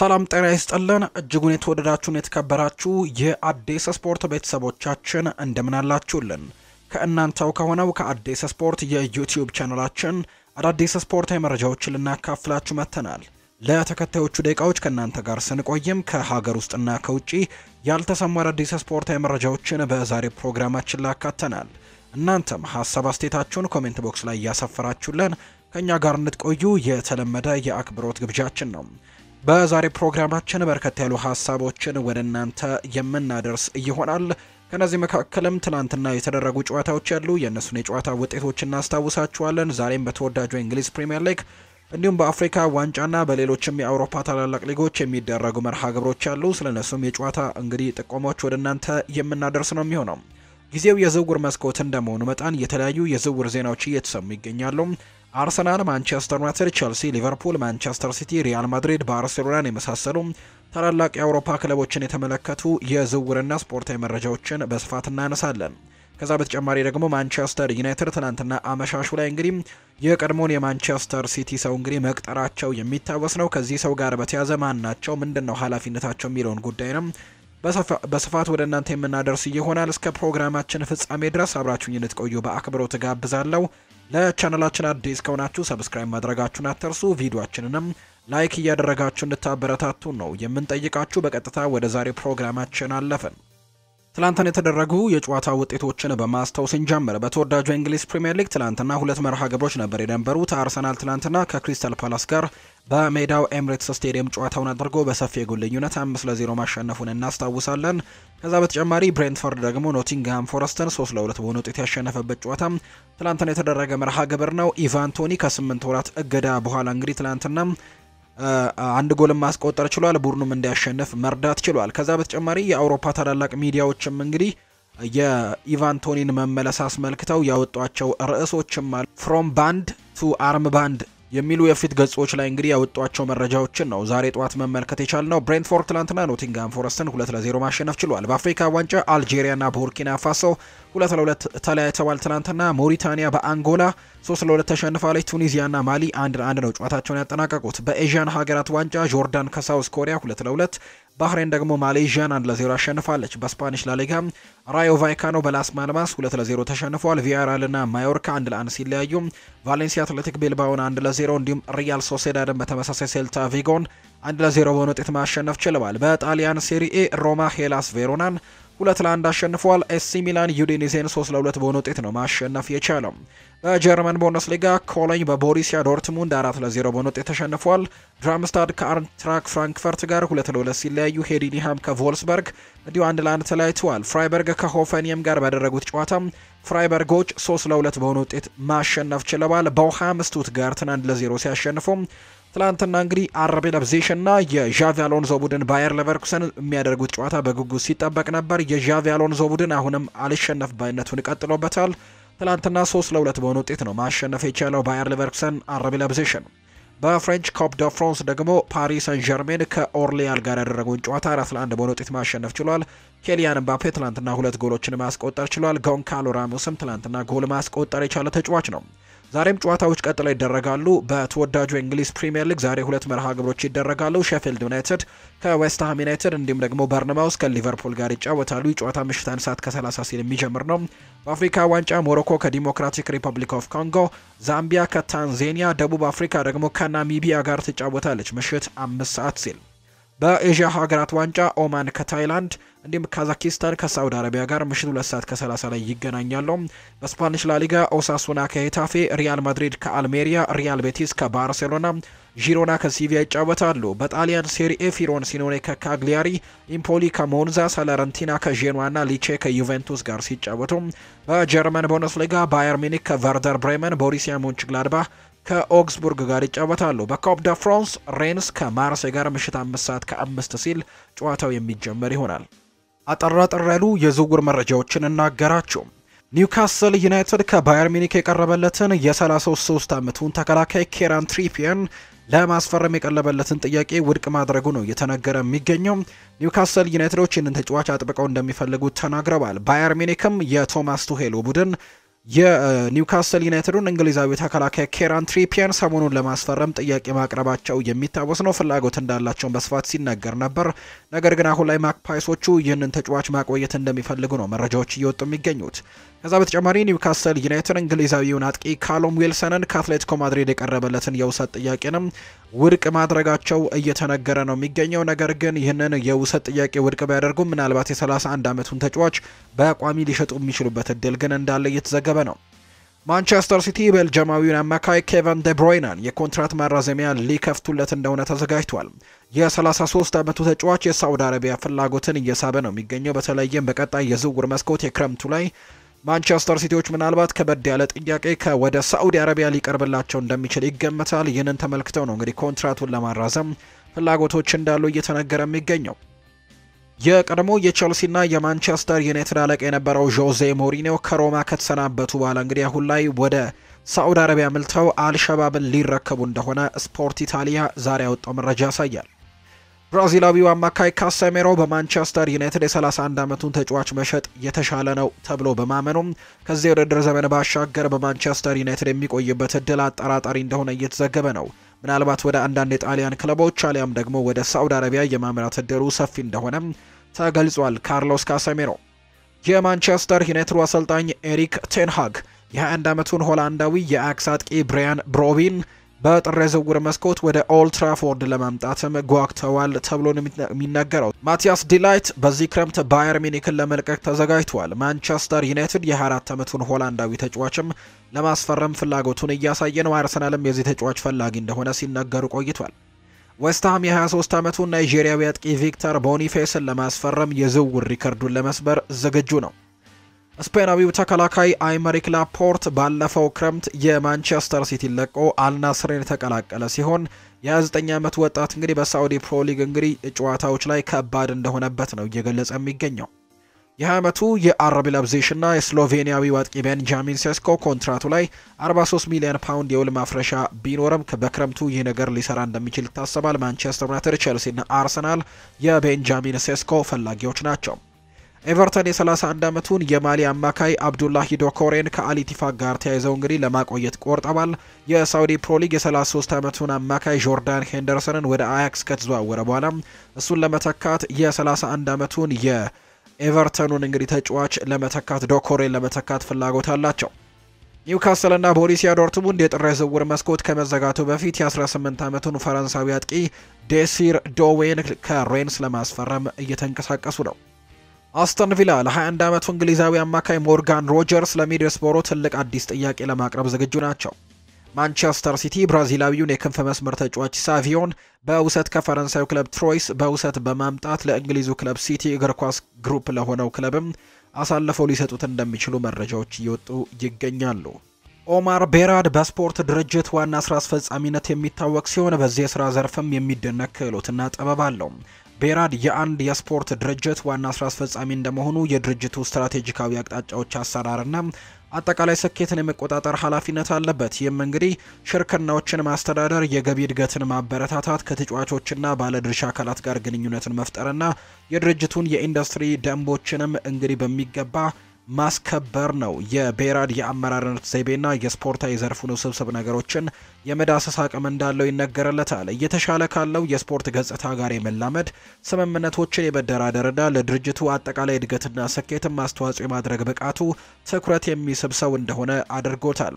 ሰላም ጤና ይስጥልን እጅጉን የተወደዳችሁን የተከበራችሁ የአዲስ ስፖርት ቤተሰቦቻችን እንደምን አላችሁልን? ከእናንተው ከሆነው ከአዲስ ስፖርት የዩቲዩብ ቻናላችን አዳዲስ ስፖርታዊ መረጃዎችን ልናካፍላችሁ መጥተናል። ለተከታዮቹ ደቂቃዎች ከእናንተ ጋር ስንቆይም ከሀገር ውስጥና ከውጭ ያልተሰሙ አዳዲስ ስፖርታዊ መረጃዎችን በዛሬ ፕሮግራማችን ላይ አካተናል። እናንተም ሀሳብ አስተያየታችሁን comment box ላይ እያሰፈራችሁልን ከእኛ ጋር እንድትቆዩ የተለመደ የአክብሮት ግብዣችን ነው። በዛሬ ፕሮግራማችን በርከት ያሉ ሀሳቦችን ወደ እናንተ የምናደርስ ይሆናል። ከነዚህ መካከልም ትናንትና የተደረጉ ጨዋታዎች ያሉ የእነሱን የጨዋታ ውጤቶች እናስታውሳችኋለን። ዛሬም በተወዳጁ የእንግሊዝ ፕሪምየር ሊግ እንዲሁም በአፍሪካ ዋንጫና በሌሎችም የአውሮፓ ታላላቅ ሊጎች የሚደረጉ መርሃ ግብሮች አሉ። ስለነሱም የጨዋታ እንግዲህ ጥቆማዎች ወደ እናንተ የምናደርስ ነው የሚሆነው። ጊዜው የዝውውር መስኮት እንደመሆኑ መጠን የተለያዩ የዝውውር ዜናዎች እየተሰሙ ይገኛሉ። አርሰናል፣ ማንቸስተር ዩናይትድ፣ ቸልሲ፣ ሊቨርፑል፣ ማንቸስተር ሲቲ፣ ሪያል ማድሪድ፣ ባርሴሎናን የመሳሰሉ ታላላቅ የአውሮፓ ክለቦችን የተመለከቱ የዝውውርና ስፖርታዊ መረጃዎችን በስፋት እናነሳለን። ከዛ በተጨማሪ ደግሞ ማንቸስተር ዩናይትድ ትናንትና አመሻሹ ላይ እንግዲህ የቀድሞውን የማንቸስተር ሲቲ ሰው እንግዲህ መቅጠራቸው የሚታወስ ነው። ከዚህ ሰው ጋር በተያዘ ማን ናቸው፣ ምንድን ነው ኃላፊነታቸው የሚለውን ጉዳይ ነው በስፋት ወደ እናንተ የምናደርስ ይሆናል። እስከ ፕሮግራማችን ፍጻሜ ድረስ አብራችሁኝ እንድትቆዩ በአክብሮት ጋብዛለሁ። ለቻናላችን አዲስ ከሆናችሁ subscribe ማድረጋችሁን አትርሱ። ቪዲዮአችንንም like እያደረጋችሁ እንድታበረታቱን ነው የምንጠይቃችሁ። በቀጥታ ወደ ዛሬ ፕሮግራማችን አለፍን። ትላንትና የተደረጉ የጨዋታ ውጤቶችን በማስታወስ እንጀምር። በተወዳጁ የእንግሊዝ ፕሪምየር ሊግ ትላንትና ሁለት መርሃ ግብሮች ነበር የነበሩት። አርሰናል ትላንትና ከክሪስታል ፓላስ ጋር በሜዳው ኤምሬትስ ስቴዲየም ጨዋታውን አድርጎ በሰፊ የጎል ልዩነት አምስት ለዜሮ ማሸነፉን እናስታውሳለን። ከዛ በተጨማሪ ብሬንትፈርድ ደግሞ ኖቲንግሃም ፎረስትን ሶስት ለሁለት በሆነ ውጤት ያሸነፈበት ጨዋታ ትላንትና የተደረገ መርሃ ግብር ነው። ኢቫን ቶኒ ከስምንት ወራት እገዳ በኋላ እንግዲህ ትላንትና አንድ ጎልም ማስቆጠር ችሏል። ቡድኑም እንዲያሸንፍ መርዳት ችሏል። ከዛ በተጨማሪ የአውሮፓ ታላላቅ ሚዲያዎችም እንግዲህ የኢቫን ቶኒን መመለስ አስመልክተው ያወጧቸው ርዕሶችም አሉ። from banned to armband የሚሉ የፊት ገጾች ላይ እንግዲህ ያወጧቸው መረጃዎችን ነው ዛሬ ጠዋት መመልከት የቻልነው። ብሬንትፎርድ ትላንትና ኖቲንግሃም ፎረስትን ሁለት ለዜሮ ማሸነፍ ችሏል። በአፍሪካ ዋንጫ አልጄሪያና ቡርኪና ፋሶ ሁለት ለሁለት ተለያይተዋል። ትናንትና ሞሪታኒያ በአንጎላ ሶስት ለሁለት ተሸንፋለች። ቱኒዚያና ማሊ አንድ ለአንድ ነው ጨዋታቸውን ያጠናቀቁት። በ Asian ሀገራት ዋንጫ ጆርዳን ከ South Korea ሁለት ለሁለት ባህሬን ደግሞ ማሌዥያን አንድ ለዜሮ አሸንፋለች። በ Spanish ላሊጋ ራዮ ቫይካኖ በላስ ፓልማስ ሁለት ለዜሮ ተሸንፏል። ቪያሪያልና ማዮርካ አንድ ለአንድ ሲለያዩ ቫሌንሲያ አትሌቲክ ቢልባኦን አንድ ለዜሮ እንዲሁም ሪያል ሶሴዳድን በተመሳሳይ ሴልታ ቪጎን አንድ ለዜሮ በሆነ ውጤት ማሸነፍ ችለዋል። በጣሊያን ሴሪኤ ሮማ ሄላስ ቬሮናን ሁለት ለአንድ አሸንፏል። ኤሲ ሚላን ዩዲኒዜን ሶስት ለሁለት በሆነ ውጤት ነው ማሸነፍ የቻለው። በጀርመን ቡንደስሊጋ ኮሎኝ በቦሪሲያ ዶርትሙንድ አራት ለዜሮ በሆነ ውጤት ተሸንፏል። ዳርምስታድ ከአይንትራክ ፍራንክፈርት ጋር ሁለት ለሁለት ሲለያዩ ሃይደንሃይም ከቮልፍስበርግ እንዲሁ አንድ ለአንድ ተለያይተዋል። ፍራይበርግ ከሆፈንሃይም ጋር ባደረጉት ጨዋታ ፍራይበርጎች ሶስት ለሁለት በሆነ ውጤት ማሸነፍ ችለዋል። በውሃም ስቱትጋርትን አንድ ለዜሮ ሲያሸንፉ ትላንትና እንግዲህ አርቢ ላይፕዚሽና የዣቪ አሎንዞ ቡድን ባየር ለቨርኩሰን የሚያደርጉት ጨዋታ በጉጉት ሲጠበቅ ነበር። የዣቪ አሎንዞ ቡድን አሁንም አልሸነፍ ባይነቱን ቀጥሎበታል። ትላንትና ሶስት ለሁለት በሆነ ውጤት ነው ማሸነፍ የቻለው ባየር ሌቨርኩሰን አርቢ ላይፕዚሽን። በ French ኮፕ ደ ፍራንስ ደግሞ ፓሪስ ሰን ዠርሜን ከኦርሊያን ጋር ያደረገውን ጨዋታ አራት ለአንድ በሆነ ውጤት ማሸነፍ ችሏል። ኪሊያን ምባፔ ትላንትና ሁለት ጎሎችን ማስቆጠር ችሏል። ጎንካሎ ራሞስም ትላንትና ጎል ማስቆጠር የቻለ ተጫዋች ነው። ዛሬም ጨዋታዎች ቀጥለው ይደረጋሉ። በተወዳጁ የእንግሊዝ ፕሪምየር ሊግ ዛሬ ሁለት መርሃ ግብሮች ይደረጋሉ። ሼፊልድ ዩናይትድ ከዌስትሃም ዩናይትድ እንዲሁም ደግሞ በርንማውስ ከሊቨርፑል ጋር ይጫወታሉ። የጨዋታ ምሽት አንድ ሰዓት ከ30 ሲል የሚጀምር ነው። በአፍሪካ ዋንጫ ሞሮኮ ከ Democratic Republic of Congo፣ ዛምቢያ ከታንዛኒያ፣ ደቡብ አፍሪካ ደግሞ ከናሚቢያ ጋር ትጫወታለች ምሽት አምስት ሰዓት ሲል በኤዥያ ሀገራት ዋንጫ ኦማን ከታይላንድ እንዲሁም ካዛኪስታን ከሳውዲ አረቢያ ጋር ምሽት ሁለት ሰዓት ከ30 ላይ ይገናኛሉ። በ Spanish ላሊጋ ኦሳሱና ከሄታፌ፣ ሪያል ማድሪድ ከአልሜሪያ፣ ሪያል ቤቲስ ከባርሴሎና፣ ዢሮና ከሲቪያ ይጫወታሉ። በጣሊያን ሴሪኤ ፍሮሲኖኔ ከካግሊያሪ፣ ኢምፖሊ ከሞንዛ፣ ሳለርኒታና ከጄኖዋ ና ሊቼ ከዩቬንቱስ ጋር ሲጫወቱ በጀርመን ቡንደስሊጋ ባየር ሚኒክ ከቨርደር ብሬመን፣ ቦሪሲያ ሞንችግላድባህ ከኦግስቡርግ ጋር ይጫወታሉ። በኮፕ ደ ፍራንስ ሬንስ ከማርሴይ ጋር ምሽት አምስት ሰዓት ከአምስት ሲል ጨዋታው የሚጀመር ይሆናል። አጠር አጠር ያሉ የዝውውር መረጃዎችን እናጋራችሁ። ኒውካስል ዩናይትድ ከባየር ሚኒክ የቀረበለትን የ33 ዓመቱን ተከላካይ ኬራን ትሪፒየን ለማስፈረም የቀረበለትን ጥያቄ ውድቅ ማድረጉ ነው እየተነገረ የሚገኘው። ኒውካስል ዩናይትዶች ይህንን ተጫዋች አጥብቀው እንደሚፈልጉት ተናግረዋል። ባየር ሚኒክም የቶማስ ቱሄል ቡድን የኒውካስል ዩናይትዱን እንግሊዛዊ ተከላካይ ኬራን ትሪፒየን ሰሞኑን ለማስፈረም ጥያቄ ማቅረባቸው የሚታወስ ነው። ፍላጎት እንዳላቸውን በስፋት ሲነገር ነበር። ነገር ግን አሁን ላይ ማግፓይሶቹ ይህንን ተጫዋች ማቆየት እንደሚፈልጉ ነው መረጃዎች እየወጡ የሚገኙት። ከዛ በተጨማሪ ኒውካስል ዩናይትድ እንግሊዛዊውን አጥቂ ካሎም ዊልሰንን ከአትሌቲኮ ማድሪድ የቀረበለትን የውሰት ጥያቄንም ውድቅ ማድረጋቸው እየተነገረ ነው የሚገኘው። ነገር ግን ይህንን የውሰት ጥያቄ ውድቅ ቢያደርጉም ምናልባት የ31 ዓመቱን ተጫዋች በቋሚ ሊሸጡ የሚችሉበት እድል ግን እንዳለ እየተዘገበ ነው። ማንቸስተር ሲቲ ቤልጅማዊውን አማካይ ኬቨን ደብሮይናን የኮንትራት ማራዘሚያ ሊከፍቱለት እንደሆነ ተዘግቧል። የ33 ዓመቱ ተጫዋች የሳውዲ አረቢያ ፍላጎትን እየሳበ ነው የሚገኘው። በተለይም በቀጣይ የዝውውር መስኮት የክረምቱ ላይ ማንቸስተር ሲቲዎች ምናልባት ከበድ ያለ ጥያቄ ከወደ ሳዑዲ አረቢያ ሊቀርብላቸው እንደሚችል ይገመታል። ይህንን ተመልክተው ነው እንግዲህ ኮንትራቱን ለማራዘም ፍላጎቶች እንዳሉ እየተነገረ የሚገኘው። የቀድሞ የቼልሲና የማንቸስተር ዩናይትድ አለቃ የነበረው ዦዜ ሞሪኒዮ ከሮማ ከተሰናበቱ በኋላ እንግዲህ አሁን ላይ ወደ ሳዑዲ አረቢያ አምርተው አልሸባብን ሊረከቡ እንደሆነ ስፖርት ኢታሊያ ዛሬ ያወጣው መረጃ ያሳያል። ብራዚላዊው አማካይ ካሴሜሮ በማንቸስተር ዩናይትድ የ31 ዓመቱን ተጫዋች መሸጥ የተሻለ ነው ተብሎ በማመኑም ከዚህ የውድድር ዘመን ባሻገር በማንቸስተር ዩናይትድ የሚቆይበት እድል አጠራጣሪ እንደሆነ እየተዘገበ ነው። ምናልባት ወደ አንዳንድ የጣሊያን ክለቦች አሊያም ደግሞ ወደ ሳዑዲ አረቢያ የማምራት እድሉ ሰፊ እንደሆነም ተገልጿል። ካርሎስ ካሴሜሮ የማንቸስተር ዩናይትድ አሰልጣኝ ኤሪክ ቴንሃግ የ21 ዓመቱን ሆላንዳዊ የአያክስ አጥቂ ብሪያን ብሮቢን በጥር የዝውውር መስኮት ወደ ኦልድ ትራፎርድ ለማምጣትም ጓግተዋል ተብሎ የሚነገረው ማቲያስ ዲላይት በዚህ ክረምት ባየር ሙኒክን ለመልቀቅ ተዘጋጅተዋል። ማንቸስተር ዩናይትድ የ24 ዓመቱን ሆላንዳዊ ተጫዋችም ለማስፈረም ፍላጎቱን እያሳየ ነው። አርሰናልም የዚህ ተጫዋች ፈላጊ እንደሆነ ሲነገሩ ቆይቷል። ዌስትሃም የ23 ዓመቱን ናይጄሪያዊ አጥቂ ቪክተር ቦኒፌስን ለማስፈረም የዝውውር ሪከርዱን ለመስበር ዝግጁ ነው። ስፔናዊው ተከላካይ አይመሪክ ላፖርት ባለፈው ክረምት የማንቸስተር ሲቲ ለቆ አልናስርን የተቀላቀለ ሲሆን የ29 ዓመት ወጣት እንግዲህ በሳዑዲ ፕሮ ሊግ እንግዲህ ጨዋታዎች ላይ ከባድ እንደሆነበት ነው እየገለጸ የሚገኘው። የ20 ዓመቱ የላይፕዚሽ እና የስሎቬኒያዊ አጥቂ ቤንጃሚን ሴስኮ ኮንትራቱ ላይ 43 ሚሊዮን ፓውንድ የውል ማፍረሻ ቢኖርም በክረምቱ ይህ ነገር ሊሰራ እንደሚችል ይታሰባል። ማንቸስተር ዩናይትድ፣ ቼልሲ እና አርሰናል የቤንጃሚን ሴስኮ ፈላጊዎች ናቸው። ኤቨርተን የ31 ዓመቱን የማሊ አማካይ አብዱላሂ ዶኮሬን ከአልኢቲፋክ ጋር ተያይዘው እንግዲህ ለማቆየት ቆርጠዋል። የሳውዲ ፕሮሊግ የ33 ዓመቱን አማካይ ጆርዳን ሄንደርሰንን ወደ አያክስ ከተዘዋወረ በኋላ እሱን ለመተካት የ31 ዓመቱን የኤቨርተኑን እንግዲህ ተጫዋች ለመተካት ዶኮሬን ለመተካት ፍላጎት አላቸው። ኒውካስልና ቦሪሲያ ዶርትሙንድ የጥር የዝውውር መስኮት ከመዘጋቱ በፊት የ18 ዓመቱን ፈረንሳዊ አጥቂ ዴሲር ዶዌን ከሬንስ ለማስፈረም እየተንቀሳቀሱ ነው። አስተን ቪላ ለ21 ዓመቱ እንግሊዛዊ አማካይ ሞርጋን ሮጀርስ ለሚድልስቦሮ ትልቅ አዲስ ጥያቄ ለማቅረብ ዝግጁ ናቸው። ማንቸስተር ሲቲ ብራዚላዊውን የክንፍ መስመር ተጫዋች ሳቪዮን በውሰት ከፈረንሳዩ ክለብ ትሮይስ በውሰት በማምጣት ለእንግሊዙ ክለብ ሲቲ እግር ኳስ ግሩፕ ለሆነው ክለብም አሳልፈው ሊሰጡት እንደሚችሉ መረጃዎች እየወጡ ይገኛሉ። ኦማር ቤራድ በስፖርት ድርጅት ዋና ስራ አስፈጻሚነት የሚታወቅ ሲሆን በዚህ የስራ ዘርፍም የሚደነቅ ክህሎትና ጥበብ አለው። ቤራድ የአንድ የስፖርት ድርጅት ዋና ስራ አስፈጻሚ እንደመሆኑ የድርጅቱ ስትራቴጂካዊ አቅጣጫዎች አሰራርና አጠቃላይ ስኬትን የመቆጣጠር ኃላፊነት አለበት። ይህም እንግዲህ ሽርክናዎችን ማስተዳደር፣ የገቢ እድገትን ማበረታታት፣ ከተጫዋቾችና ባለድርሻ አካላት ጋር ግንኙነትን መፍጠርና የድርጅቱን የኢንዱስትሪ ደንቦችንም እንግዲህ በሚገባ ማስከበር ነው። የቤራድ የአመራርነት ዘይቤና የስፖርታዊ ዘርፉን ውስብስብ ነገሮችን የመዳሰስ አቅም እንዳለው ይነገርለታል። እየተሻለ ካለው የስፖርት ገጽታ ጋር የመላመድ ስምምነቶችን የመደራደርና ለድርጅቱ አጠቃላይ እድገትና ስኬትም አስተዋጽኦ የማድረግ ብቃቱ ትኩረት የሚስብ ሰው እንደሆነ አድርጎታል።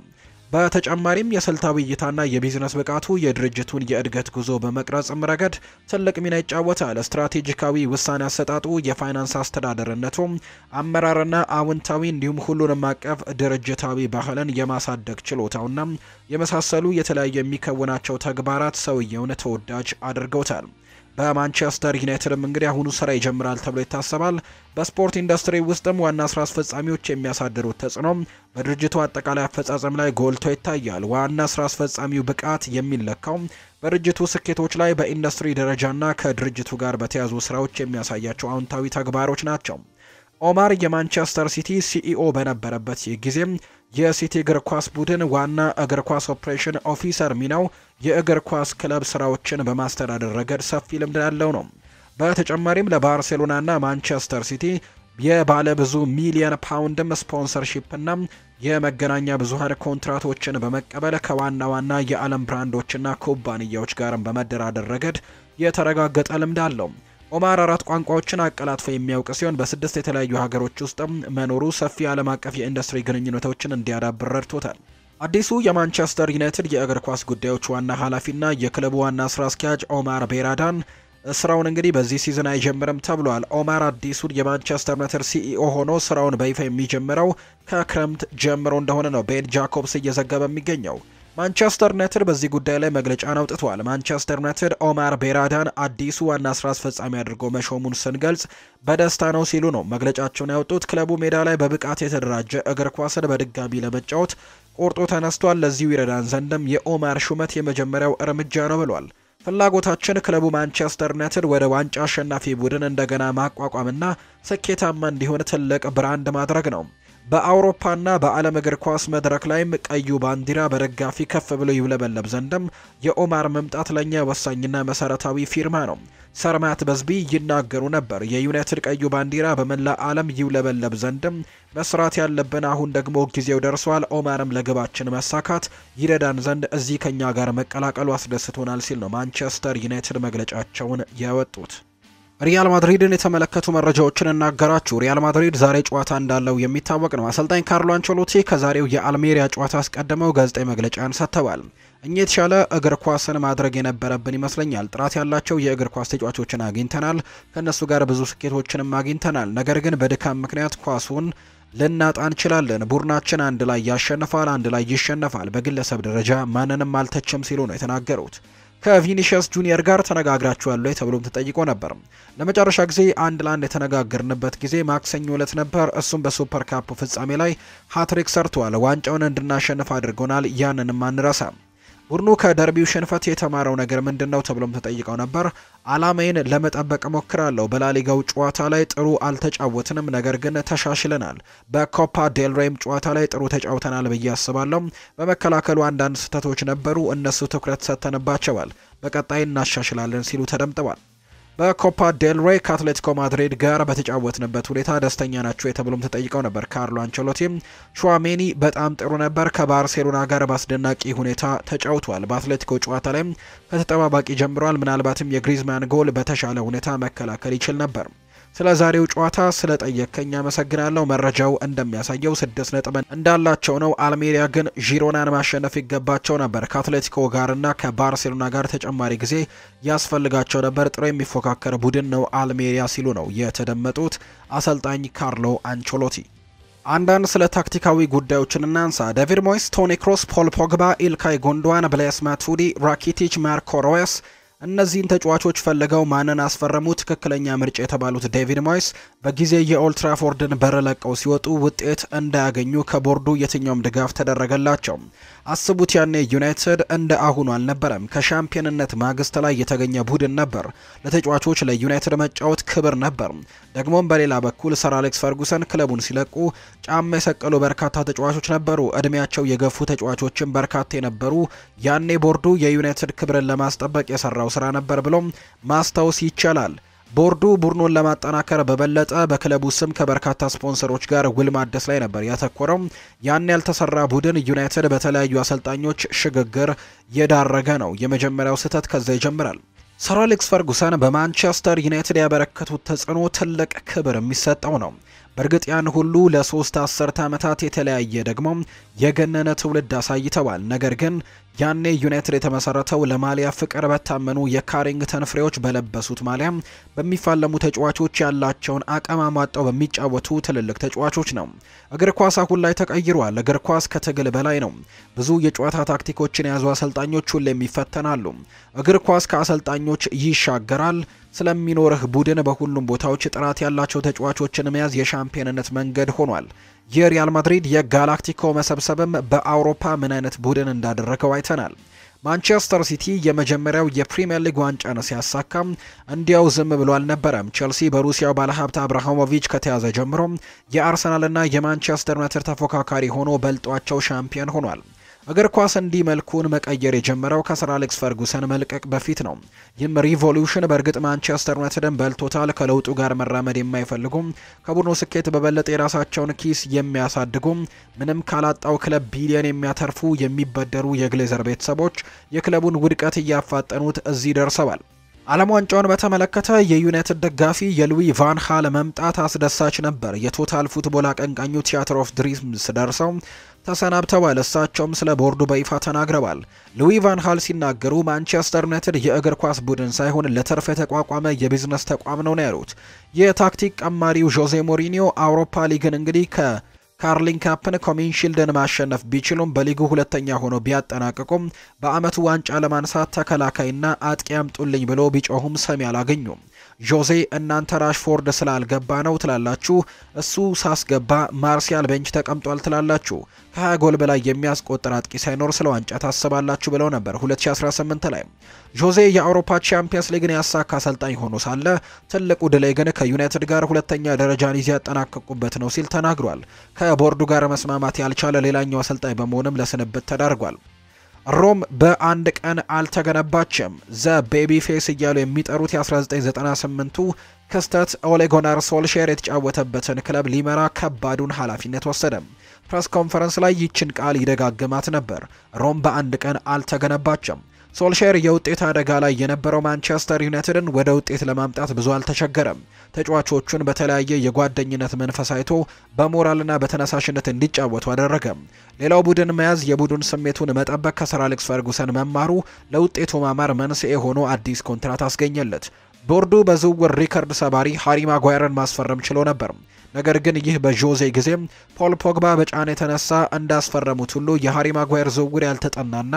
በተጨማሪም የስልታዊ እይታና የቢዝነስ ብቃቱ የድርጅቱን የእድገት ጉዞ በመቅረጽም ረገድ ትልቅ ሚና ይጫወታል። ስትራቴጂካዊ ውሳኔ አሰጣጡ፣ የፋይናንስ አስተዳደርነቱ፣ አመራርና አዎንታዊ እንዲሁም ሁሉንም አቀፍ ድርጅታዊ ባህልን የማሳደግ ችሎታውና የመሳሰሉ የተለያዩ የሚከውናቸው ተግባራት ሰውየውን ተወዳጅ አድርገውታል። በማንቸስተር ዩናይትድም እንግዲህ አሁኑ ስራ ይጀምራል ተብሎ ይታሰባል። በስፖርት ኢንዱስትሪ ውስጥም ዋና ስራ አስፈጻሚዎች የሚያሳድሩት ተጽዕኖ በድርጅቱ አጠቃላይ አፈጻጸም ላይ ጎልቶ ይታያል። ዋና ስራ አስፈጻሚው ብቃት የሚለካው በድርጅቱ ስኬቶች ላይ በኢንዱስትሪ ደረጃና ከድርጅቱ ጋር በተያዙ ስራዎች የሚያሳያቸው አዎንታዊ ተግባሮች ናቸው። ኦማር የማንቸስተር ሲቲ CEO በነበረበት ጊዜም የሲቲ እግር ኳስ ቡድን ዋና እግር ኳስ operation officer ሚናው የእግር ኳስ ክለብ ስራዎችን በማስተዳደር ረገድ ሰፊ ልምድ ያለው ነው። በተጨማሪም ለባርሴሎናና ማንቸስተር ሲቲ የባለ ብዙ ሚሊየን ፓውንድም sponsorship ና የመገናኛ ብዙሃን ኮንትራቶችን በመቀበል ከዋና ዋና የዓለም ብራንዶችና ኩባንያዎች ጋርም በመደራደር ረገድ የተረጋገጠ ልምድ አለው። ኦማር አራት ቋንቋዎችን አቀላጥፎ የሚያውቅ ሲሆን በስድስት የተለያዩ ሀገሮች ውስጥም መኖሩ ሰፊ ዓለም አቀፍ የኢንዱስትሪ ግንኙነቶችን እንዲያዳብር ረድቶታል። አዲሱ የማንቸስተር ዩናይትድ የእግር ኳስ ጉዳዮች ዋና ኃላፊና የክለቡ ዋና ስራ አስኪያጅ ኦማር ቤራዳን ስራውን እንግዲህ በዚህ season አይጀምርም ተብሏል። ኦማር አዲሱን የማንቸስተር ዩናይትድ CEO ሆኖ ስራውን በይፋ የሚጀምረው ከክረምት ጀምሮ እንደሆነ ነው ቤን ጃኮብስ እየዘገበ የሚገኘው። ማንቸስተር ዩናይትድ በዚህ ጉዳይ ላይ መግለጫን አውጥቷል። ማንቸስተር ዩናይትድ ኦማር ቤራዳን አዲሱ ዋና ስራ አስፈጻሚ አድርጎ መሾሙን ስንገልጽ በደስታ ነው ሲሉ ነው መግለጫቸውን ያወጡት። ክለቡ ሜዳ ላይ በብቃት የተደራጀ እግር ኳስን በድጋሚ ለመጫወት ቆርጦ ተነስቷል። ለዚሁ ይረዳን ዘንድም የኦማር ሹመት የመጀመሪያው እርምጃ ነው ብሏል። ፍላጎታችን ክለቡ ማንቸስተር ዩናይትድ ወደ ዋንጫ አሸናፊ ቡድን እንደገና ማቋቋምና ስኬታማ እንዲሆን ትልቅ brand ማድረግ ነው። በአውሮፓና በዓለም እግር ኳስ መድረክ ላይም ቀዩ ባንዲራ በደጋፊ ከፍ ብሎ ይውለበለብ ዘንድም የኦማር መምጣት ለእኛ ወሳኝና መሰረታዊ ፊርማ ነው። ሰር ማት በስቢ ይናገሩ ነበር። የዩናይትድ ቀዩ ባንዲራ በመላ ዓለም ይውለበለብ ዘንድም መስራት ያለብን አሁን ደግሞ ጊዜው ደርሷል። ኦማርም ለግባችን መሳካት ይረዳን ዘንድ እዚህ ከኛ ጋር መቀላቀሉ አስደስቶናል ሲል ነው ማንቸስተር ዩናይትድ መግለጫቸውን ያወጡት። ሪያል ማድሪድን የተመለከቱ መረጃዎችን እናገራችሁ። ሪያል ማድሪድ ዛሬ ጨዋታ እንዳለው የሚታወቅ ነው። አሰልጣኝ ካርሎ አንቸሎቲ ከዛሬው የአልሜሪያ ጨዋታ አስቀድመው ጋዜጣዊ መግለጫን ሰጥተዋል። እኛ የተሻለ እግር ኳስን ማድረግ የነበረብን ይመስለኛል። ጥራት ያላቸው የእግር ኳስ ተጫዋቾችን አግኝተናል። ከእነሱ ጋር ብዙ ስኬቶችንም አግኝተናል። ነገር ግን በድካም ምክንያት ኳሱን ልናጣ እንችላለን። ቡድናችን አንድ ላይ ያሸንፋል፣ አንድ ላይ ይሸነፋል። በግለሰብ ደረጃ ማንንም አልተችም ሲሉ ነው የተናገሩት። ከቪኒሺየስ ጁኒየር ጋር ተነጋግራችኋል ወይ ተብሎም ተጠይቆ ነበር። ለመጨረሻ ጊዜ አንድ ለአንድ የተነጋገርንበት ጊዜ ማክሰኞ ዕለት ነበር። እሱም በሱፐር ካፕ ፍጻሜ ላይ ሃትሪክ ሰርቷል። ዋንጫውን እንድናሸንፍ አድርጎናል። ያንንም አንረሳም። ቡድኑ ከደርቢው ሽንፈት የተማረው ነገር ምንድን ነው ተብሎም ተጠይቀው ነበር። አላማዬን ለመጠበቅ ሞክራለሁ። በላሊጋው ጨዋታ ላይ ጥሩ አልተጫወትንም፣ ነገር ግን ተሻሽለናል። በኮፓ ዴልሬም ጨዋታ ላይ ጥሩ ተጫውተናል ብዬ አስባለሁ። በመከላከሉ አንዳንድ ስህተቶች ነበሩ፣ እነሱ ትኩረት ሰጥተንባቸዋል። በቀጣይ እናሻሽላለን ሲሉ ተደምጠዋል። በኮፓ ዴልሬ ከአትሌቲኮ ማድሪድ ጋር በተጫወትንበት ሁኔታ ደስተኛ ናቸው የተብሎም ተጠይቀው ነበር። ካርሎ አንቸሎቲም ሹዋሜኒ በጣም ጥሩ ነበር፣ ከባርሴሎና ጋር በአስደናቂ ሁኔታ ተጫውቷል። በአትሌቲኮ ጨዋታ ላይም ከተጠባባቂ ጀምሯል። ምናልባትም የግሪዝማን ጎል በተሻለ ሁኔታ መከላከል ይችል ነበር። ስለ ዛሬው ጨዋታ ስለ ጠየከኝ አመሰግናለሁ። መረጃው እንደሚያሳየው ስድስት ነጥብ እንዳላቸው ነው። አልሜሪያ ግን ዢሮናን ማሸነፍ ይገባቸው ነበር። ከአትሌቲኮ ጋርና ከባርሴሎና ጋር ተጨማሪ ጊዜ ያስፈልጋቸው ነበር። ጥሩ የሚፎካከር ቡድን ነው አልሜሪያ ሲሉ ነው የተደመጡት አሰልጣኝ ካርሎ አንቾሎቲ። አንዳንድ ስለ ታክቲካዊ ጉዳዮችን እናንሳ። ዴቪድ ሞይስ፣ ቶኒ ክሮስ፣ ፖል ፖግባ፣ ኢልካይ ጎንዶዋን፣ ብሌስ ማቱዲ፣ ራኪቲች፣ ማርኮ ሮየስ እነዚህን ተጫዋቾች ፈልገው ማንን አስፈረሙ? ትክክለኛ ምርጫ የተባሉት ዴቪድ ሞይስ በጊዜ የኦልትራፎርድን በር ለቀው ሲወጡ ውጤት እንዳያገኙ ከቦርዱ የትኛውም ድጋፍ ተደረገላቸው። አስቡት፣ ያኔ ዩናይትድ እንደ አሁኑ አልነበረም። ከሻምፒዮንነት ማግስት ላይ የተገኘ ቡድን ነበር። ለተጫዋቾች ለዩናይትድ መጫወት ክብር ነበር። ደግሞም በሌላ በኩል ሰር አሌክስ ፈርጉሰን ክለቡን ሲለቁ ጫማ የሰቀሉ በርካታ ተጫዋቾች ነበሩ። እድሜያቸው የገፉ ተጫዋቾችን በርካታ የነበሩ። ያኔ ቦርዱ የዩናይትድ ክብርን ለማስጠበቅ የሰራው ስራ ነበር ብሎም ማስታወስ ይቻላል። ቦርዱ ቡድኑን ለማጠናከር በበለጠ በክለቡ ስም ከበርካታ ስፖንሰሮች ጋር ውል ማደስ ላይ ነበር ያተኮረው። ያን ያልተሰራ ቡድን ዩናይትድ በተለያዩ አሰልጣኞች ሽግግር የዳረገ ነው። የመጀመሪያው ስህተት ከዛ ይጀምራል። ሰር አሌክስ ፈርጉሰን በማንቸስተር ዩናይትድ ያበረከቱት ተጽዕኖ ትልቅ ክብር የሚሰጠው ነው። በእርግጥ ያን ሁሉ ለሶስት አስርተ ዓመታት የተለያየ ደግሞ የገነነ ትውልድ አሳይተዋል። ነገር ግን ያኔ ዩናይትድ የተመሰረተው ለማሊያ ፍቅር በታመኑ የካሪንግተን ፍሬዎች በለበሱት ማሊያ በሚፋለሙ ተጫዋቾች ያላቸውን አቅም አሟጠው በሚጫወቱ ትልልቅ ተጫዋቾች ነው። እግር ኳስ አሁን ላይ ተቀይሯል። እግር ኳስ ከትግል በላይ ነው። ብዙ የጨዋታ ታክቲኮችን የያዙ አሰልጣኞች ሁሌም ይፈተናሉ። እግር ኳስ ከአሰልጣኞች ይሻገራል። ስለሚኖርህ ቡድን በሁሉም ቦታዎች ጥራት ያላቸው ተጫዋቾችን መያዝ የሻምፒዮንነት መንገድ ሆኗል። የሪያል ማድሪድ የጋላክቲኮ መሰብሰብም በአውሮፓ ምን አይነት ቡድን እንዳደረገው አይተናል። ማንቸስተር ሲቲ የመጀመሪያው የፕሪምየር ሊግ ዋንጫን ሲያሳካም እንዲያው ዝም ብሎ አልነበረም። ቼልሲ በሩሲያው ባለሀብት አብርሃሞቪች ከተያዘ ጀምሮ የአርሰናልና የማንቸስተር ዩናይትድ ተፎካካሪ ሆኖ በልጧቸው ሻምፒዮን ሆኗል። እግር ኳስ እንዲህ መልኩን መቀየር የጀመረው ከሰር አሌክስ ፈርጉሰን መልቀቅ በፊት ነው። ይህም revolution በእርግጥ ማንቸስተር ዩናይትድን በልቶታል። ከለውጡ ጋር መራመድ የማይፈልጉም ከቡድኑ ስኬት በበለጠ የራሳቸውን ኪስ የሚያሳድጉም ምንም ካላጣው ክለብ ቢሊዮን የሚያተርፉ የሚበደሩ የግሌዘር ቤተሰቦች የክለቡን ውድቀት እያፋጠኑት እዚህ ደርሰዋል። ዓለም ዋንጫውን በተመለከተ የዩናይትድ ደጋፊ የሉዊ ቫን ሃል መምጣት አስደሳች ነበር። የ total football አቀንቃኙ Theatre of Dreams ደርሰው ተሰናብተዋል። እሳቸውም ስለ ቦርዱ በይፋ ተናግረዋል። ሉዊ ቫን ሃል ሲናገሩ ማንቸስተር ዩናይትድ የእግር ኳስ ቡድን ሳይሆን ለትርፍ የተቋቋመ የቢዝነስ ተቋም ነው ነው ያሉት። የታክቲክ ቀማሪው ዦዜ ሞሪኒዮ አውሮፓ ሊግን እንግዲህ ከ Carling Cup ን Community Shield ን ማሸነፍ ቢችሉም በሊጉ ሁለተኛ ሆኖ ቢያጠናቅቁም በአመቱ ዋንጫ ለማንሳት ተከላካይና አጥቂ ያምጡልኝ ብሎ ቢጮሁም ሰሚ አላገኙም። ዦዜ እናንተ ራሽፎርድ ስላልገባ ነው ትላላችሁ፣ እሱ ሳስገባ ማርሲያል bench ተቀምጧል ትላላችሁ፣ ከ20 ጎል በላይ የሚያስቆጥር አጥቂ ሳይኖር ስለ ዋንጫ ታስባላችሁ ብለው ነበር 2018 ላይ። ዦዜ የአውሮፓ ቻምፒየንስ ሊግን ያሳካ አሰልጣኝ ሆኖ ሳለ ትልቁ ድሌ ግን ከዩናይትድ ጋር ሁለተኛ ደረጃን ይዘው ያጠናቀቁበት ነው ሲል ተናግሯል። ከቦርዱ ጋር መስማማት ያልቻለ ሌላኛው አሰልጣኝ በመሆንም ለስንብት ተዳርጓል። ሮም በአንድ ቀን አልተገነባችም። the baby face እያሉ የሚጠሩት የ1998ቱ ክስተት ኦሌ ጉናር ሶልሼር የተጫወተበትን ክለብ ሊመራ ከባዱን ኃላፊነት ወሰደ። press conference ላይ ይችን ቃል ይደጋግማት ነበር። ሮም በአንድ ቀን አልተገነባችም። ሶልሼር የውጤት አደጋ ላይ የነበረው ማንቸስተር ዩናይትድን ወደ ውጤት ለማምጣት ብዙ አልተቸገረም። ተጫዋቾቹን በተለያየ የጓደኝነት መንፈስ አይቶ በሞራልና በተነሳሽነት እንዲጫወቱ አደረገ። ሌላው ቡድን መያዝ፣ የቡድን ስሜቱን መጠበቅ፣ ከሰር አሌክስ ፈርጉሰን መማሩ ለውጤቱ ማማር መንስኤ ሆኖ አዲስ ኮንትራት አስገኘለት። ቦርዱ በዝውውር ሪከርድ ሰባሪ ሃሪ ማጓየርን ማስፈረም ችሎ ነበር። ነገር ግን ይህ በዦዜ ጊዜ ፖል ፖግባ በጫና የተነሳ እንዳስፈረሙት ሁሉ የሃሪ ማጓየር ዝውውር ያልተጠናና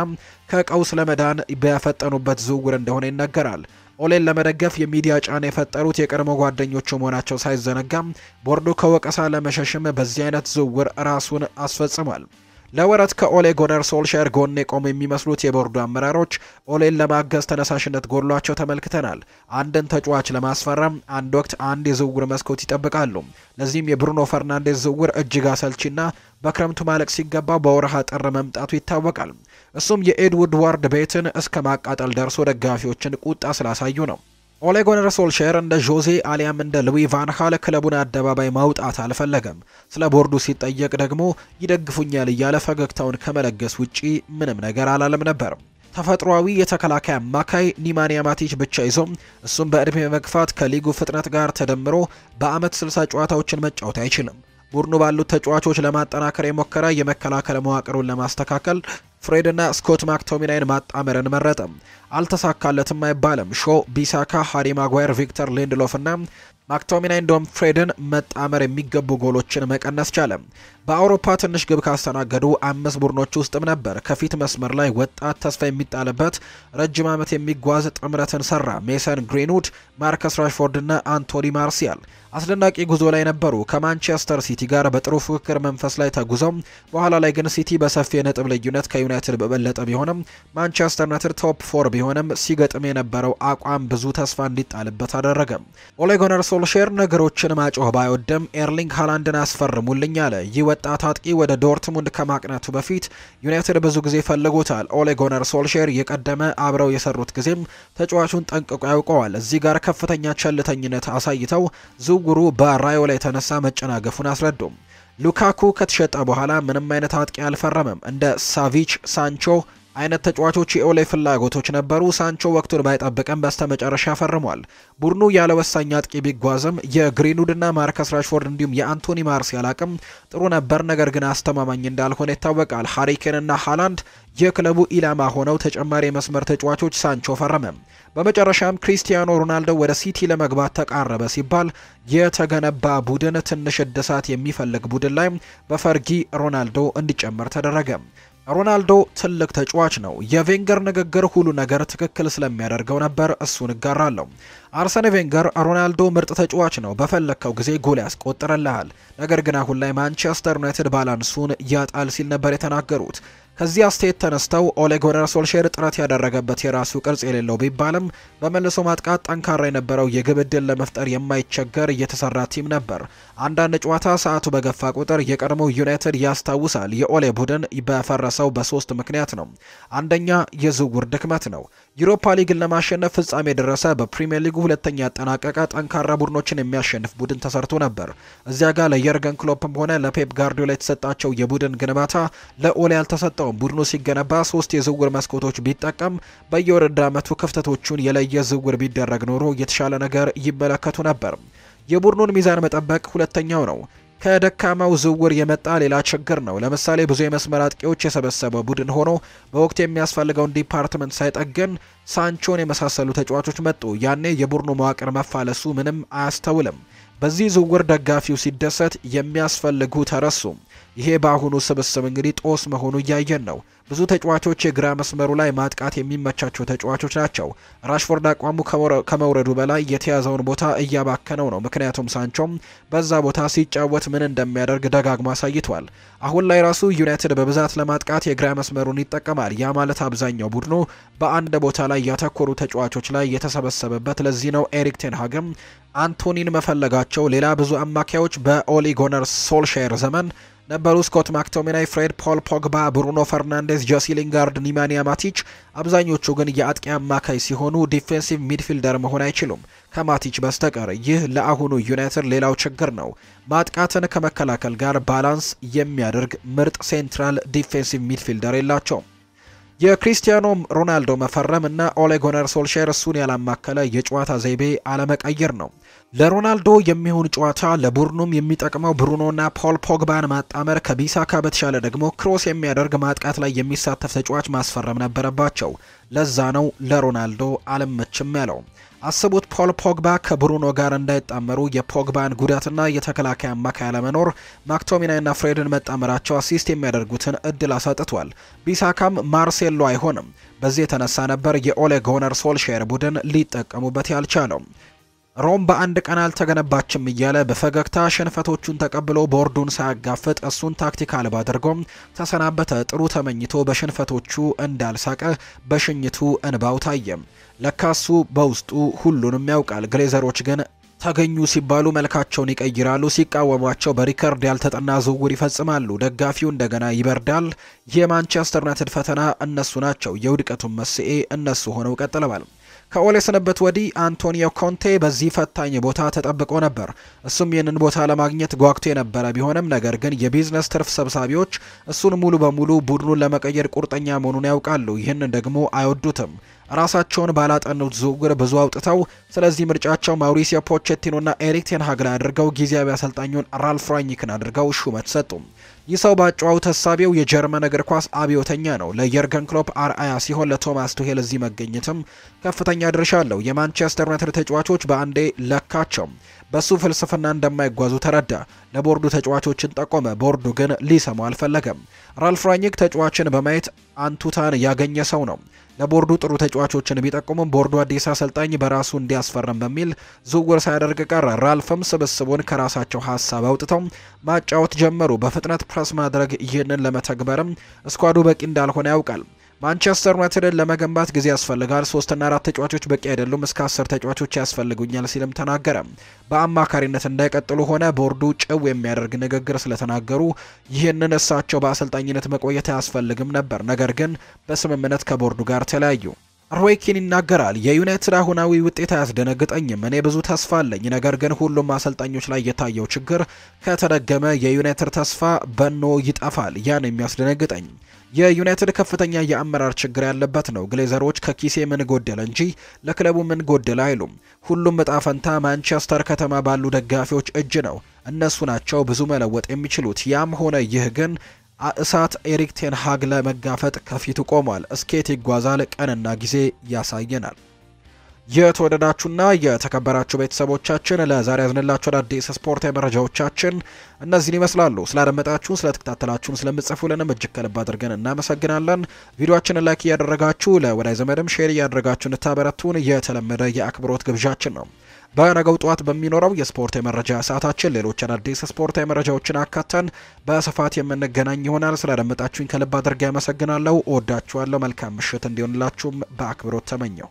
ከቀውስ ለመዳን በፈጠኑበት ዝውውር እንደሆነ ይነገራል። ኦሌን ለመደገፍ የሚዲያ ጫና የፈጠሩት የቀድሞ ጓደኞቹ መሆናቸው ሳይዘነጋም ቦርዱ ከወቀሳ ለመሸሽም በዚህ አይነት ዝውውር ራሱን አስፈጽሟል። ለወረት ከኦሌ ጉናር ሶልሼር ጎን የቆሙ የሚመስሉት የቦርዱ አመራሮች ኦሌን ለማገዝ ተነሳሽነት ጎድሏቸው ተመልክተናል። አንድን ተጫዋች ለማስፈረም አንድ ወቅት አንድ የዝውውር መስኮት ይጠብቃሉ። ለዚህም የብሩኖ ፈርናንዴዝ ዝውውር እጅግ አሰልቺና በክረምቱ ማለቅ ሲገባ በወርሃ ጥር መምጣቱ ይታወቃል። እሱም የኤድ ውድዋርድ ቤትን እስከ ማቃጠል ደርሶ ደጋፊዎችን ቁጣ ስላሳዩ ነው። ኦሌ ጉናር ሶልሼር እንደ ዦዜ አሊያም እንደ ሉዊ ቫን ሃል ክለቡን አደባባይ ማውጣት አልፈለገም። ስለ ቦርዱ ሲጠየቅ ደግሞ ይደግፉኛል እያለ ፈገግታውን ከመለገስ ውጪ ምንም ነገር አላለም ነበር። ተፈጥሯዊ የተከላካይ አማካይ ኒማንያ ማቲች ብቻ ይዞ እሱም በዕድሜ መግፋት ከሊጉ ፍጥነት ጋር ተደምሮ በአመት 60 ጨዋታዎችን መጫወት አይችልም። ቡድኑ ባሉት ተጫዋቾች ለማጠናከር የሞከረ የመከላከል መዋቅሩን ለማስተካከል ፍሬድና ስኮት ማክቶሚናይን ማጣመርን መረጠ። አልተሳካለትም አይባልም። ሾ፣ ቢሳካ፣ ሃሪ ማጓየር፣ ቪክተር ሊንድሎፍ እና ማክቶሚናይ እንደውም ፍሬድን መጣመር የሚገቡ ጎሎችን መቀነስ ቻለ። በአውሮፓ ትንሽ ግብ ካስተናገዱ አምስት ቡድኖች ውስጥም ነበር። ከፊት መስመር ላይ ወጣት ተስፋ የሚጣልበት ረጅም ዓመት የሚጓዝ ጥምረትን ሰራ። ሜሰን ግሪንውድ፣ ማርከስ ራሽፎርድ እና አንቶኒ ማርሲያል አስደናቂ ጉዞ ላይ ነበሩ። ከማንቸስተር ሲቲ ጋር በጥሩ ፉክክር መንፈስ ላይ ተጉዘው በኋላ ላይ ግን ሲቲ በሰፊ የነጥብ ልዩነት ከዩናይትድ በበለጠ ቢሆንም ማንቸስተር ዩናይትድ top four ቢሆንም ሲገጥም የነበረው አቋም ብዙ ተስፋ እንዲጣልበት አደረገ። ኦሌ ሶልሼር ነገሮችን ማጮህ ባይወድም ኤርሊንግ ሃላንድን አስፈርሙልኝ አለ። ይህ ወጣት አጥቂ ወደ ዶርትሙንድ ከማቅናቱ በፊት ዩናይትድ ብዙ ጊዜ ፈልጎታል። ኦሌ ጉናር ሶልሼር የቀደመ አብረው የሰሩት ጊዜም ተጫዋቹን ጠንቅቆ ያውቀዋል። እዚህ ጋር ከፍተኛ ቸልተኝነት አሳይተው ዝውውሩ በራዮላ የተነሳ መጨናገፉን አስረዱም። ሉካኩ ከተሸጠ በኋላ ምንም አይነት አጥቂ አልፈረመም። እንደ ሳቪች፣ ሳንቾ አይነት ተጫዋቾች የኦሌ ፍላጎቶች ነበሩ። ሳንቾ ወቅቱን ባይጠብቅም በስተመጨረሻ ፈርሟል። ቡድኑ ያለ ወሳኝ አጥቂ ቢጓዝም የግሪንውድና ማርከስ ራሽፎርድ እንዲሁም የአንቶኒ ማርሲያል አቅም ጥሩ ነበር፣ ነገር ግን አስተማማኝ እንዳልሆነ ይታወቃል። ሃሪኬንና ሃላንድ የክለቡ ኢላማ ሆነው ተጨማሪ የመስመር ተጫዋቾች ሳንቾ ፈረመ። በመጨረሻም ክሪስቲያኖ ሮናልዶ ወደ ሲቲ ለመግባት ተቃረበ ሲባል የተገነባ ቡድን ትንሽ እድሳት የሚፈልግ ቡድን ላይ በፈርጊ ሮናልዶ እንዲጨመር ተደረገ። ሮናልዶ ትልቅ ተጫዋች ነው። የቬንገር ንግግር ሁሉ ነገር ትክክል ስለሚያደርገው ነበር። እሱን እጋራለሁ። አርሰን ቬንገር ሮናልዶ ምርጥ ተጫዋች ነው፣ በፈለግከው ጊዜ ጎል ያስቆጥርልሃል። ነገር ግን አሁን ላይ ማንቸስተር ዩናይትድ balance ኡን ያጣል ሲል ነበር የተናገሩት። ከዚህ አስተያየት ተነስተው ኦሌ ጉናር ሶልሼር ጥረት ያደረገበት የራሱ ቅርጽ የሌለው ቢባልም በመልሶ ማጥቃት ጠንካራ የነበረው የግብ ዕድል ለመፍጠር የማይቸገር እየተሰራ team ነበር። አንዳንድ ጨዋታ ሰዓቱ በገፋ ቁጥር የቀድሞው ዩናይትድ ያስታውሳል። የኦሌ ቡድን የፈረሰው በሶስት ምክንያት ነው። አንደኛ የዝውውር ድክመት ነው። ዩሮፓ ሊግን ለማሸነፍ ፍጻሜ የደረሰ በፕሪምየር ሊጉ ሁለተኛ ያጠናቀቀ ጠንካራ ቡድኖችን የሚያሸንፍ ቡድን ተሰርቶ ነበር። እዚያ ጋር ለየርገን ክሎፕም ሆነ ለፔፕ ጋርዲዮላ የተሰጣቸው የቡድን ግንባታ ለኦሌ ቡድኑ ሲገነባ ሶስት የዝውውር መስኮቶች ቢጠቀም በየውድድር ዓመቱ ክፍተቶቹን የለየ ዝውውር ቢደረግ ኖሮ የተሻለ ነገር ይመለከቱ ነበር። የቡድኑን ሚዛን መጠበቅ ሁለተኛው ነው። ከደካማው ዝውውር የመጣ ሌላ ችግር ነው። ለምሳሌ ብዙ የመስመር አጥቂዎች የሰበሰበ ቡድን ሆኖ በወቅቱ የሚያስፈልገውን department ሳይጠግን ሳንቾን የመሳሰሉ ተጫዋቾች መጡ። ያኔ የቡድኑ መዋቅር መፋለሱ ምንም አያስተውልም። በዚህ ዝውውር ደጋፊው ሲደሰት የሚያስፈልጉ ተረሱ። ይሄ በአሁኑ ስብስብ እንግዲህ ጦስ መሆኑ እያየን ነው። ብዙ ተጫዋቾች የግራ መስመሩ ላይ ማጥቃት የሚመቻቸው ተጫዋቾች ናቸው። ራሽፎርድ አቋሙ ከመውረዱ በላይ የተያዘውን ቦታ እያባከነው ነው። ምክንያቱም ሳንቾም በዛ ቦታ ሲጫወት ምን እንደሚያደርግ ደጋግሞ አሳይቷል። አሁን ላይ ራሱ ዩናይትድ በብዛት ለማጥቃት የግራ መስመሩን ይጠቀማል። ያ ማለት አብዛኛው ቡድኑ በአንድ ቦታ ላይ ያተኮሩ ተጫዋቾች ላይ የተሰበሰበበት። ለዚህ ነው ኤሪክ ቴንሃግም አንቶኒን መፈለጋቸው። ሌላ ብዙ አማካዮች በኦሌ ጉናር ሶልሼር ዘመን ነበሩ። ስኮት ማክቶሚናይ፣ ፍሬድ፣ ፖል ፖግባ፣ ብሩኖ ፈርናንዴዝ፣ ጆሲ ሊንጋርድ፣ ኔማኒያ ማቲች። አብዛኞቹ ግን የአጥቂ አማካይ ሲሆኑ defensive midfielder መሆን አይችሉም ከማቲች በስተቀር። ይህ ለአሁኑ ዩናይትድ ሌላው ችግር ነው። ማጥቃትን ከመከላከል ጋር balance የሚያደርግ ምርጥ central defensive midfielder የላቸውም። የክሪስቲያኖ ሮናልዶ መፈረም እና ኦሌ ጉናር ሶልሼር እሱን ያላማከለ የጨዋታ ዘይቤ አለመቀየር ነው። ለሮናልዶ የሚሆን ጨዋታ ለቡድኑም የሚጠቅመው ብሩኖና ፖል ፖግባን ማጣመር፣ ከቢሳካ በተሻለ ደግሞ cross የሚያደርግ ማጥቃት ላይ የሚሳተፍ ተጫዋች ማስፈረም ነበረባቸው። ለዛ ነው ለሮናልዶ አልመችም ያለው። አስቡት ፖል ፖግባ ከብሩኖ ጋር እንዳይጣመሩ የፖግባን ጉዳትና የተከላካይ አማካይ አለመኖር ማክቶሚናይና ፍሬድን መጣመራቸው assist የሚያደርጉትን እድል አሳጥቷል። ቢሳካም ማርሴሎ አይሆንም። በዚህ የተነሳ ነበር የኦሌ ጉናር ሶልሼር ቡድን ሊጠቀሙበት ያልቻለው። ሮም በአንድ ቀን አልተገነባችም እያለ በፈገግታ ሽንፈቶቹን ተቀብሎ ቦርዱን ሳያጋፍጥ እሱን ታክቲክ አልባ አድርጎም ተሰናበተ። ጥሩ ተመኝቶ በሽንፈቶቹ እንዳልሳቀ በሽኝቱ እንባው ታየም። ለካሱ በውስጡ ሁሉንም ያውቃል። ግሌዘሮች ግን ተገኙ ሲባሉ መልካቸውን ይቀይራሉ፣ ሲቃወሟቸው በ record ያልተጠና ዝውውር ይፈጽማሉ። ደጋፊው እንደገና ይበርዳል። የማንቸስተር ዩናይትድ ፈተና እነሱ ናቸው። የውድቀቱን መንስኤ እነሱ ሆነው ቀጥለዋል። ከኦሌ ስንብት ወዲህ አንቶኒዮ ኮንቴ በዚህ ፈታኝ ቦታ ተጠብቆ ነበር። እሱም ይህንን ቦታ ለማግኘት ጓጉቶ የነበረ ቢሆንም ነገር ግን የቢዝነስ ትርፍ ሰብሳቢዎች እሱን ሙሉ በሙሉ ቡድኑን ለመቀየር ቁርጠኛ መሆኑን ያውቃሉ። ይህንን ደግሞ አይወዱትም። ራሳቸውን ባላጠኑት ዝውውር ብዙ አውጥተው፣ ስለዚህ ምርጫቸው ማውሪሲዮ ፖቼቲኖና ኤሪክ ቴንሃግ ላይ አድርገው ጊዜያዊ አሰልጣኙን ራልፍ ራኒክን አድርገው ሹመት ሰጡ። ይህ ሰው በአጨዋወት ሀሳቢው የጀርመን እግር ኳስ አብዮተኛ ነው። ለየርገን ክሎፕ አርአያ ሲሆን ለቶማስ ቱሄል እዚህ መገኘትም ከፍተኛ ድርሻ አለው። የማንቸስተር ዩናይትድ ተጫዋቾች በአንዴ ለካቸው። በሱ ፍልስፍና እንደማይጓዙ ተረዳ። ለቦርዱ ተጫዋቾችን ጠቆመ። ቦርዱ ግን ሊሰማው አልፈለገም። ራልፍ ራኒክ ተጫዋችን በማየት አንቱታን ያገኘ ሰው ነው። ለቦርዱ ጥሩ ተጫዋቾችን ቢጠቁምም ቦርዱ አዲስ አሰልጣኝ በራሱ እንዲያስፈርም በሚል ዝውውር ሳያደርግ ቀረ። ራልፍም ስብስቡን ከራሳቸው ሀሳብ አውጥተው ማጫወት ጀመሩ። በፍጥነት ፕረስ ማድረግ ይህንን ለመተግበርም እስኳዱ በቂ እንዳልሆነ ያውቃል። ማንቸስተር ዩናይትድን ለመገንባት ጊዜ ያስፈልጋል። ሶስትና አራት ተጫዋቾች በቂ አይደሉም፣ እስከ አስር ተጫዋቾች ያስፈልጉኛል ሲልም ተናገረ። በአማካሪነት እንዳይቀጥሉ ሆነ ቦርዱ ጭው የሚያደርግ ንግግር ስለተናገሩ ይህንን እሳቸው በአሰልጣኝነት መቆየት አያስፈልግም ነበር። ነገር ግን በስምምነት ከቦርዱ ጋር ተለያዩ። ሮይ ኪን ይናገራል። የዩናይትድ አሁናዊ ውጤት አያስደነግጠኝም። እኔ ብዙ ተስፋ አለኝ። ነገር ግን ሁሉም አሰልጣኞች ላይ የታየው ችግር ከተደገመ የዩናይትድ ተስፋ በኖ ይጠፋል። ያን የሚያስደነግጠኝ የዩናይትድ ከፍተኛ የአመራር ችግር ያለበት ነው። ግሌዘሮች ከኪሴ ምን ጎደለ እንጂ ለክለቡ ምን ጎደለ አይሉም። ሁሉም እጣ ፈንታ ማንቸስተር ከተማ ባሉ ደጋፊዎች እጅ ነው። እነሱ ናቸው ብዙ መለወጥ የሚችሉት። ያም ሆነ ይህ ግን እሳት ኤሪክ ቴን ሃግ ለመጋፈጥ ከፊቱ ቆሟል። እስከየት ይጓዛል። ቀንና ጊዜ ያሳየናል። የተወደዳችሁና የተከበራችሁ ቤተሰቦቻችን ለዛሬ የያዝንላችሁ አዳዲስ ስፖርታዊ መረጃዎቻችን እነዚህን ይመስላሉ። ስላደመጣችሁን፣ ስለተከታተላችሁን፣ ስለምትጽፉልንም እጅግ ከልብ አድርገን እናመሰግናለን። ቪዲዮችንን like እያደረጋችሁ ለወዳጅ ዘመድም share እያደረጋችሁ እንድታበረቱን የተለመደ የአክብሮት ግብዣችን ነው። በነገው ጠዋት በሚኖረው የስፖርት የመረጃ ሰዓታችን ሌሎች አዳዲስ ስፖርታዊ መረጃዎችን አካተን በስፋት የምንገናኝ ይሆናል። ስላደመጣችሁኝ ከልብ አድርጌ ያመሰግናለሁ። እወዳችኋለሁ። መልካም ምሽት እንዲሆንላችሁም በአክብሮት ተመኘሁ።